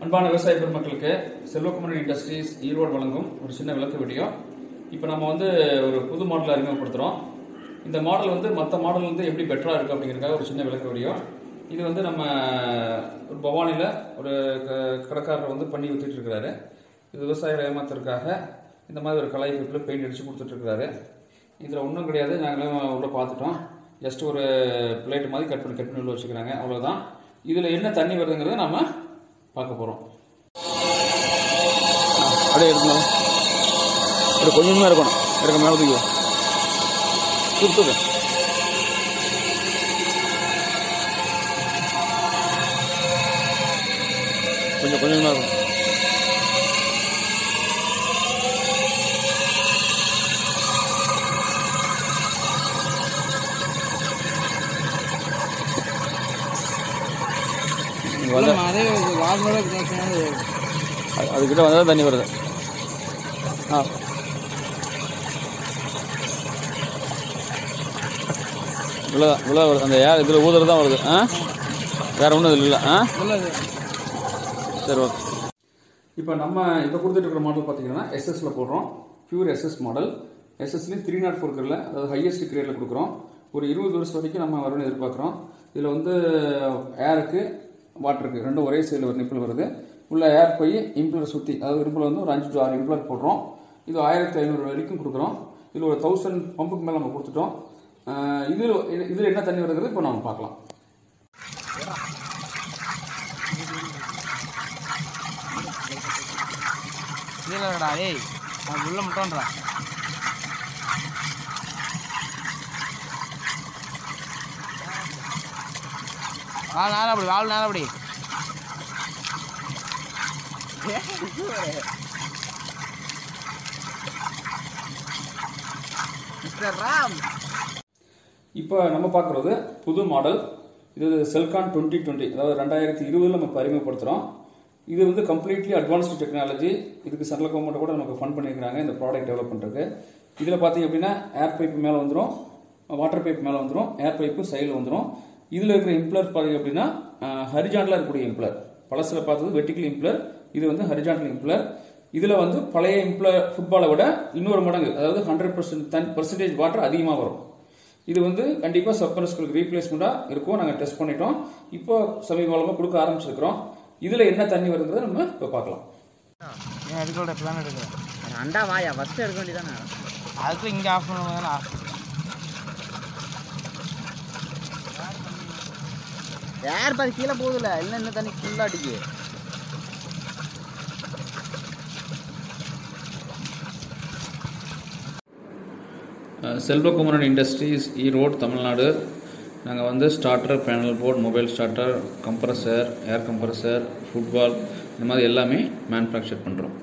அன்பான விவசாய பெருமக்களுக்கு செல்வகுமரன் இண்டஸ்ட்ரீஸ் ஈரோடு வழங்கும் ஒரு சின்ன விளக்கு வீடியோ. இப்போ நம்ம வந்து ஒரு புது மாடல் அறிமுகப்படுத்துகிறோம் இந்த மாடல் வந்து மற்ற மாடல் வந்து எப்படி பெட்டராக இருக்குது அப்படிங்கிறக்காக ஒரு சின்ன விளக்கு வீடியோ. இது வந்து நம்ம ஒரு பவானியில் ஒரு க- கடைக்காரர் வந்து பண்ணி வித்துட்டு இருக்கிறாரு. இது விவசாயிகளை ஏமாத்துறதுக்காக இந்த மாதிரி ஒரு கலாய் பைப்பில் பெயிண்ட் அடித்து கொடுத்துட்ருக்கிறாரு இதில் ஒன்றும் கிடையாது நாங்களும் உள்ளே பார்த்துட்டோம். ஜஸ்ட் ஒரு பிளேட் மாதிரி கட் பண்ணி கட் பண்ணி உள்ள வச்சுக்கிறாங்க. அவ்வளோதான் இதில் என்ன தண்ணி வருதுங்கிறத நம்ம பார்க்க போகிறோம் அப்படியே இருக்கணும் அப்படி கொஞ்சமாக இருக்கணும். இருக்க மேலே தூக்கி கொடுத்துக்க கொஞ்சம் கொஞ்சமாக இருக்கணும். இங்க வந்து அதுக்கிட்ட வந்தால் தண்ணி வருது. ஆ. இவ்வளோ இவ்வளோ வருது. அந்த ஏர் இதில் ஊதுறது தான் வருது. ஆ? வேறு ஒன்றும் இதில் இல்லை. ஆ? சரி ஓகே. இப்போ நம்ம இப்போ கொடுத்துட்டு இருக்கிற மாடல் பார்த்தீங்கன்னா எஸ்எஸ்ல போடுறோம். பியூர் எஸ்எஸ் மாடல் எஸ்எஸ்லேயும் த்ரீ நாட் ஃபோர் கிரேடில் அதாவது ஹையஸ்ட் கிரேடில் கொடுக்குறோம். ஒரு இருபது வருஷம் வரைக்கும் நம்ம வரும்னு எதிர்பார்க்குறோம். இதில் வந்து ஏருக்கு வாட்டருக்கு ரெண்டும் ஒரே சைடில் ஒரு நிப்பிள் வருது. உள்ள ஏர் போய் இம்ப்ளர் சுற்றி அதாவது நிப்பிள் வந்து ஒரு அஞ்சு டு ஆறு இம்ப்ளர் போடுறோம். இது ஆயிரத்தி ஐநூறு வரைக்கும் கொடுக்குறோம். இதில் ஒரு தௌசண்ட் பம்புக்கு மேலே நம்ம கொடுத்துட்டோம். இதில் இதில் என்ன தண்ணி வருதுங்கிறது இப்போ நம்ம பார்க்கலாம். இதில் ஏய் உள்ள மட்டும்ன்றா ஆ நேரம் அப்படி வாழ் நேரம் அப்படி. மிஸ்டர் ராம். இப்போ நம்ம பார்க்குறது புது மாடல். இது செல்கான் டுவெண்ட்டி டுவெண்ட்டி அதாவது ரெண்டாயிரத்தி இருபதில் நம்ம அறிமுகப்படுத்துகிறோம் இது வந்து கம்ப்ளீட்லி அட்வான்ஸ்டு டெக்னாலஜி இதுக்கு சென்ட்ரல் கவர்மெண்ட் கூட நமக்கு ஃபண்ட் பண்ணியிருக்காங்க இந்த ப்ராடக்ட் டெவலப் பண்ணுறதுக்கு இதில் பார்த்தீங்க அப்படின்னா ஏர் பைப் மேலே வந்துடும் வாட்டர் பைப் மேலே வந்துடும் ஏர் பைப்பு சைடில் வந்துடும் இதில் இருக்கிற இம்ப்ளர் பார்த்தீங்க அப்படின்னா ஹரிஜாண்டில் இருக்கக்கூடிய இம்ப்ளர் பழசில் பார்த்தது வெட்டிக்கல் இம்ப்ளர் இது வந்து ஹரிஜாண்டல் இம்ப்ளர் இதில் வந்து பழைய இம்ப்ளர் ஃபுட்பாலை விட இன்னொரு மடங்கு அதாவது ஹண்ட்ரட் பர்சன்ட் பர்சன்டேஜ் வாட்டர் அதிகமாக வரும். இது வந்து கண்டிப்பாக சப்மர்ஸ்களுக்கு ரீப்ளேஸ்மெண்ட்டாக இருக்கும். நாங்கள் டெஸ்ட் பண்ணிட்டோம். இப்போ சமீப காலமாக கொடுக்க ஆரம்பிச்சிருக்கிறோம். இதில் என்ன தண்ணி வருதுங்கிறத நம்ம இப்போ பார்க்கலாம். எடுக்கல பிளான் எடுக்கிறேன் அண்டா வாயா ஃபஸ்ட்டு எடுக்க வேண்டியதானே அதுக்கு இங்கே ஆஃப் பண்ணுவாங்க யார் பாதி கீழே போகுதுல இல்லை என்ன தண்ணி ஃபுல்லாக அடிக்கு செல்வகுமரன் இண்டஸ்ட்ரீஸ் ஈரோடு தமிழ்நாடு. நாங்கள் வந்து starter panel board mobile starter compressor air compressor football இந்த மாதிரி எல்லாமே மேனுஃபேக்சர் பண்ணுறோம்